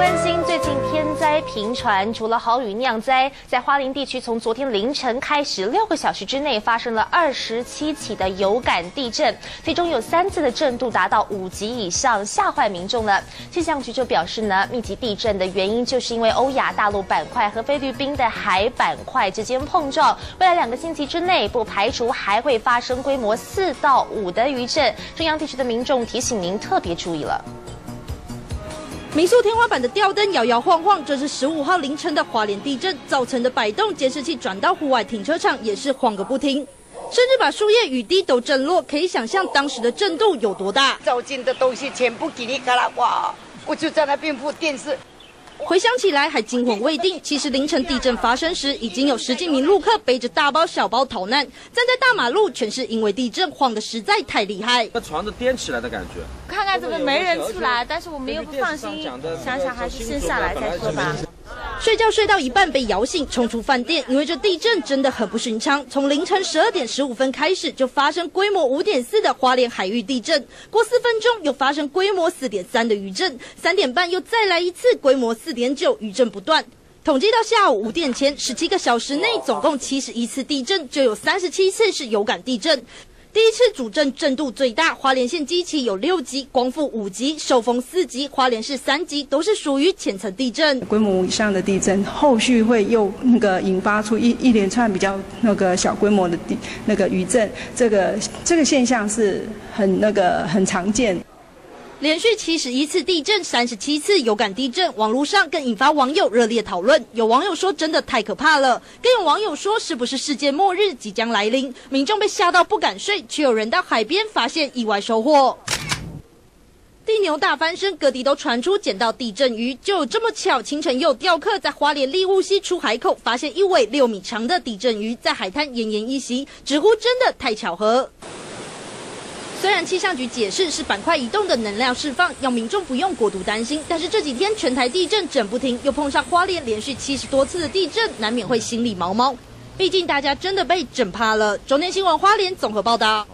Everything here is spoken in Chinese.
关心最近天灾频传，除了豪雨酿灾，在花莲地区从昨天凌晨开始，六个小时之内发生了二十七起的有感地震，其中有三次的震度达到五级以上，吓坏民众了。气象局就表示呢，密集地震的原因就是因为欧亚大陆板块和菲律宾的海板块之间碰撞，未来两个星期之内不排除还会发生规模四到五的余震。中央地区的民众提醒您特别注意了。民宿天花板的吊灯摇摇晃晃，这是十五号凌晨的华联地震造成的摆动。监视器转到户外停车场，也是晃个不停，甚至把树叶、雨滴都震落。可以想象当时的震度有多大。走进的东西全部叽里嘎啦，哇！我就在那边铺电视。回想起来还惊魂未定。其实凌晨地震发生时，已经有十几名路客背着大包小包逃难，站在大马路，全是因为地震晃得实在太厉害。那床都颠起来的感觉。怎么没人出来，但是我们又不放心，想想还是先下来再说吧。睡觉睡到一半被摇醒，冲出饭店，因为这地震真的很不寻常。从凌晨十二点十五分开始就发生规模五点四的花莲海域地震，过四分钟又发生规模四点三的余震，三点半又再来一次规模四点九，余震不断。统计到下午五点前，十七个小时内总共七十一次地震，就有三十七次是有感地震。第一次主震震度最大，花莲县机器有六级，光复五级，受风四级，花莲市三级，都是属于浅层地震。规模以上的地震，后续会又那个引发出一一连串比较那个小规模的地那个余震，这个这个现象是很那个很常见。连续七十一次地震，三十七次有感地震，网络上更引发网友热烈讨论。有网友说真的太可怕了，更有网友说是不是世界末日即将来临？民众被吓到不敢睡，却有人到海边发现意外收获。地牛大翻身，各地都传出捡到地震鱼，就有这么巧，清晨有钓客在花莲利雾溪出海口发现一尾六米长的地震鱼在海滩奄奄一息，直呼真的太巧合。虽然气象局解释是板块移动的能量释放，要民众不用过度担心，但是这几天全台地震整不停，又碰上花莲连续七十多次的地震，难免会心里毛毛。毕竟大家真的被整怕了。中天新闻花莲综合报道。